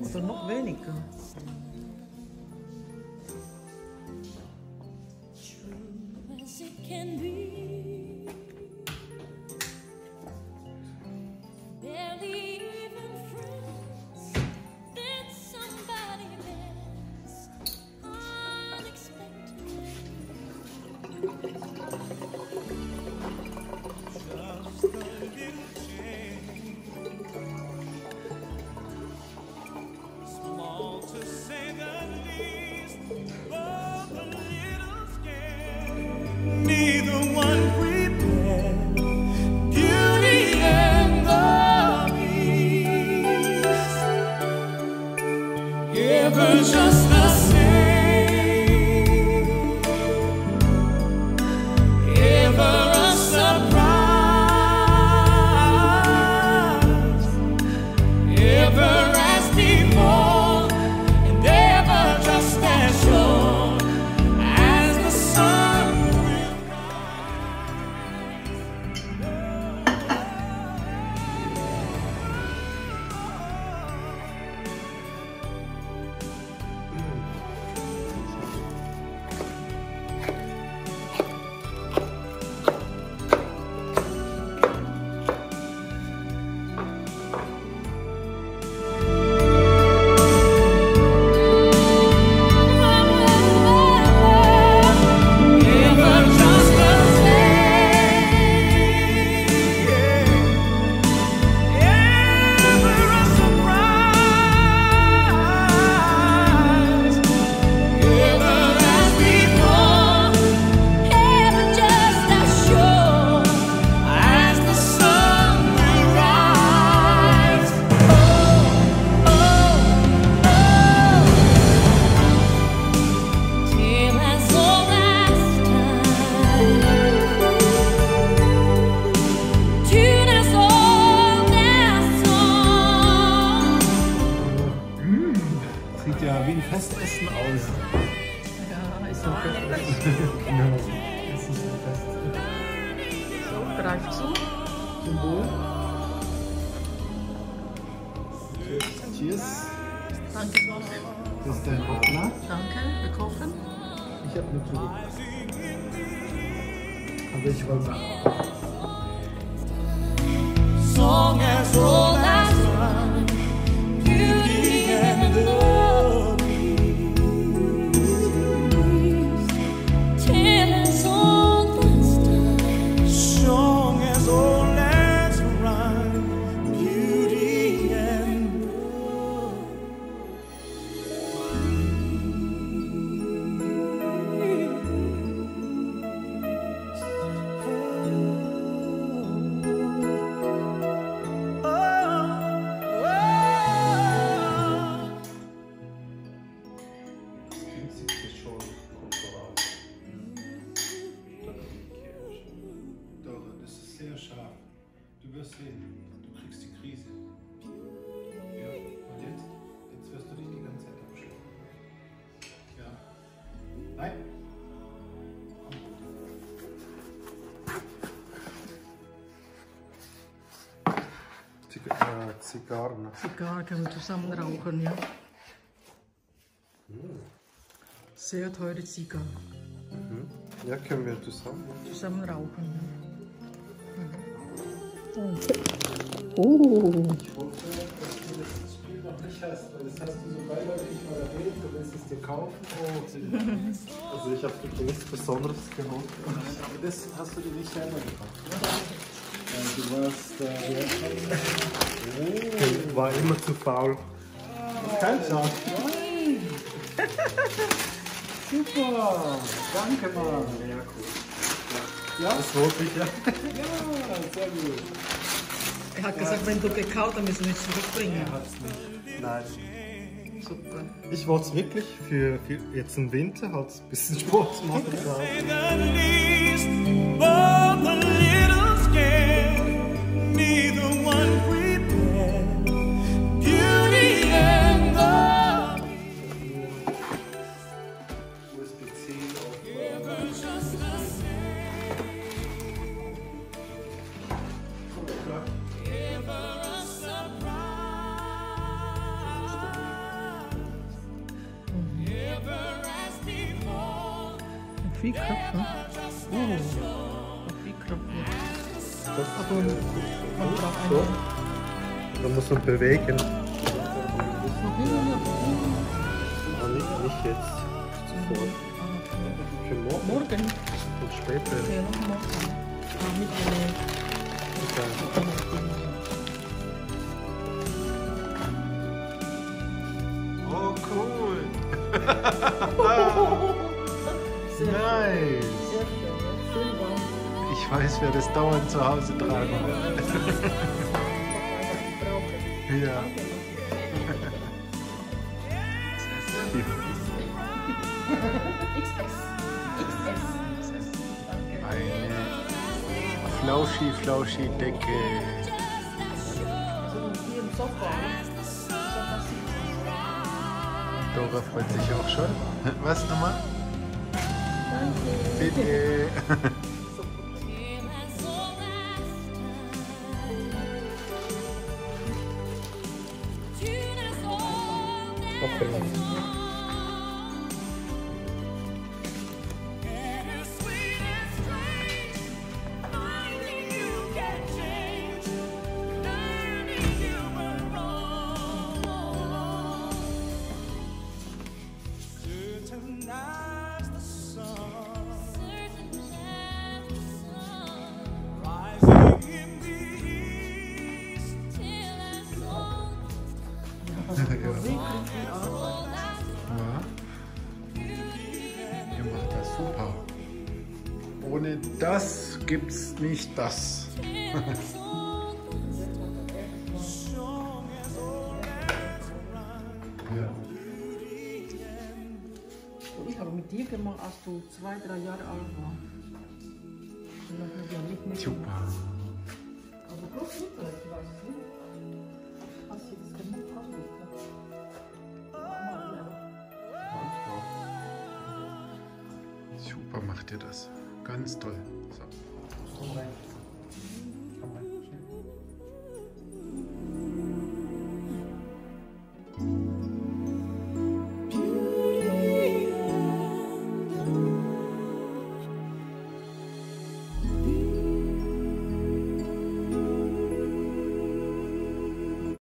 Wat er nog weinig. True as it can be. que just serai. Ja wie ein Festessen aus. Ja, ist auch Genau. Das ist ein Fest. so. Greif zu. Zum Wohl. Cheers. Danke, Das ist dein Partner. danke. Wir kochen. Ich habe nur zugebracht. Aber ich wollte äh, Zigarren. Zigarre können wir zusammen rauchen, ja. Sehr teure Zigarre. Ja, können wir zusammen. Zusammen rauchen, ja. Ich wusste, dass du das Spiel noch nicht hast, weil das hast du so beiläufig mal erwähnt, du willst es dir kaufen. Oh. Also ich habe dir nichts Besonderes geholt. Aber das hast du dir nicht selber gekauft, ne? Du warst äh, oh. war immer zu faul. Kein Schatz. Super, danke Mann. Ja, cool. Ja, das wollte ich ja. Ja, sehr gut. Er hat gesagt, wenn du gekaut, dann müssen wir es zurückbringen. Er hat's nicht. Nein. Super. Ich wollte es wirklich für, für jetzt im Winter halt ein bisschen Sport machen. Viel Köpfe. Oh, noch viel Köpfe. Das Aber man braucht so. Da muss man bewegen. Aber nicht, nicht jetzt. Sofort. Für morgen Morgen. und später. Ja, morgen. Ah, mit einer Ding. Oh, cool. Nice. Ich weiß, wer das dauernd zu Hause tragen wird. Ja. Eine flauschi, flauschi Decke. Dora freut sich auch schon. Was nochmal? Danke. Bitte. Okay. Certain Ja. Ihr macht das super. Ohne das gibt's nicht das. ja. Ich habe mit dir gemacht, als du zwei, drei Jahre alt warst. Nicht Super. Aber Großmutter, ich weiß es nicht. Macht ihr das. Ganz toll. So.